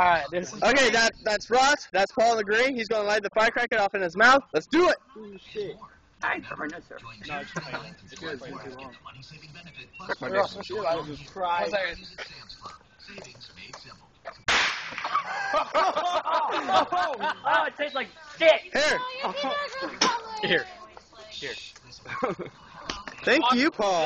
Alright, this is. Okay, that that's Ross. That's Paul in the green. He's gonna light the firecracker off in his mouth. Let's do it. Oh, shit. I ain't covering this, oh, it tastes like shit. Here. Here. Here. Thank you, Paul.